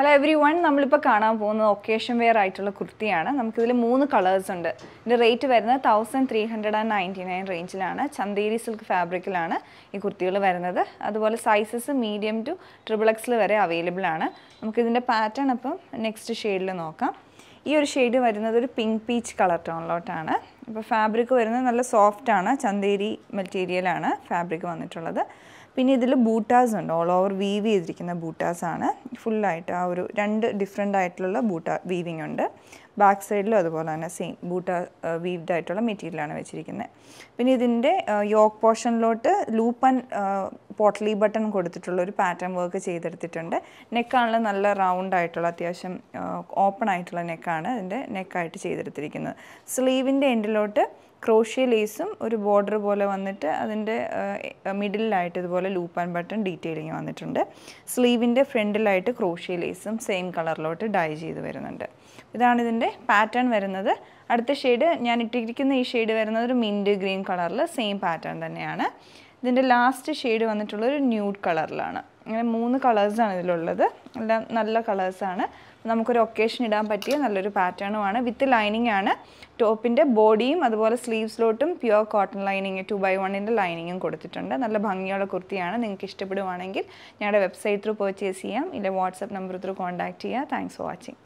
Hello every one നമ്മളിപ്പോൾ കാണാൻ പോകുന്നത് ഒക്കേഷൻ വെയർ ആയിട്ടുള്ള കുർത്തിയാണ്. നമുക്കിതിൽ മൂന്ന് കളേഴ്സ് ഉണ്ട്. ഇതിന്റെ റേറ്റ് വരുന്നത് thousand three hundred and ninety nine റേഞ്ചിലാണ് ചന്തേരി സിൽക്ക് ഫാബ്രിക്കിലാണ് ഈ കുർത്തികൾ വരുന്നത്. അതുപോലെ സൈസസ് മീഡിയം ടു ട്രിപ്പിൾ എക്സിൽ വരെ അവൈലബിൾ ആണ്. നമുക്കിതിന്റെ പാറ്റേൺ അപ്പം നെക്സ്റ്റ് ഷെയ്ഡിൽ നോക്കാം. ഈ ഒരു ഷെയ്ഡ് വരുന്നത് ഒരു പിങ്ക് പീച്ച് കളർ ടോണിലോട്ടാണ് ഇപ്പോൾ ഫാബ്രിക് വരുന്നത് നല്ല സോഫ്റ്റ് ആണ്. ചന്തേരി മെറ്റീരിയലാണ് ഫാബ്രിക് വന്നിട്ടുള്ളത്. പിന്നെ ഇതിൽ ബൂട്ടാസ് ഉണ്ട്. ഓൾ ഓവർ വീവ് ചെയ്തിരിക്കുന്ന ബൂട്ടാസ് ആണ്. ഫുള്ളായിട്ട് ആ ഒരു രണ്ട് ഡിഫറെന്റ് ആയിട്ടുള്ള ബൂട്ട വീവിങ് ഉണ്ട്. ബാക്ക് സൈഡിലും അതുപോലെ തന്നെ സെയിം ബൂട്ട വീവ്ഡ് ആയിട്ടുള്ള മെറ്റീരിയലാണ് വെച്ചിരിക്കുന്നത് പിന്നെ ഇതിന്റെ യോക്ക് പോർഷനിലോട്ട് ലൂപ്പൻ ആൻഡ് പോട്ട്ലി ബട്ടൺ കൊടുത്തിട്ടുള്ള ഒരു പാറ്റേൺ വർക്ക് ചെയ്തെടുത്തിട്ടുണ്ട്. നെക്കാണല്ലോ നല്ല റൗണ്ട് ആയിട്ടുള്ള അത്യാവശ്യം ഓപ്പൺ ആയിട്ടുള്ള നെക്കാണ് ഇതിന്റെ നെക്കായിട്ട് ചെയ്തെടുത്തിരിക്കുന്നത്. സ്ലീവിന്റെ എൻഡിലോട്ട് ക്രോഷ്യ ലേസും ഒരു ബോർഡർ പോലെ വന്നിട്ട് അതിന്റെ മിഡിലായിട്ട് ഇതുപോലെ ലൂപ്പ് ആൻഡ് ബട്ടൺ ഡീറ്റെയിലിങ് വന്നിട്ടുണ്ട്. സ്ലീവിന്റെ ഫ്രണ്ടിലായിട്ട് ക്രോഷ്യ ലേസും സെയിം കളറിലോട്ട് ഡൈ ചെയ്ത് വരുന്നുണ്ട്. ഇതാണ് ഇതിന്റെ പാറ്റേൺ വരുന്നത്. അടുത്ത ഷെയ്ഡ് ഞാൻ ഇട്ടിരിക്കുന്ന ഈ ഷെയ്ഡ് വരുന്നത് ഒരു മിന്റ് ഗ്രീൻ കളറിൽ സെയിം പാറ്റേൺ തന്നെയാണ്. ഇതിന്റെ ലാസ്റ്റ് ഷെയ്ഡ് വന്നിട്ടുള്ളത് ഒരു ന്യൂഡ് കളറിലാണ് അങ്ങനെ മൂന്ന് കളേഴ്സാണ് ഇതിലുള്ളത്. എല്ലാം നല്ല കളേഴ്സാണ് നമുക്കൊരു ഒക്കേഷൻ ഇടാൻ പറ്റിയ നല്ലൊരു പാറ്റേണുമാണ് വിത്ത് ലൈനിങ് ആണ്. ടോപ്പിന്റെ ബോഡിയും അതുപോലെ സ്ലീവ്സിലോട്ടും pure cotton lining two by വണ്ണിന്റെ ലൈനിങ്ങും കൊടുത്തിട്ടുണ്ട്. നല്ല ഭംഗിയുള്ള കുർത്തിയാണ്. നിങ്ങൾക്ക് ഇഷ്ടപ്പെടുവാണെങ്കിൽ ഞങ്ങളുടെ വെബ്സൈറ്റ് ത്രൂ പർച്ചേസ് ചെയ്യാം. ഇല്ല വാട്സപ്പ് നമ്പർ ത്രൂ കോൺടാക്റ്റ് ചെയ്യുക താങ്ക്സ് ഫോർ വാച്ചിങ്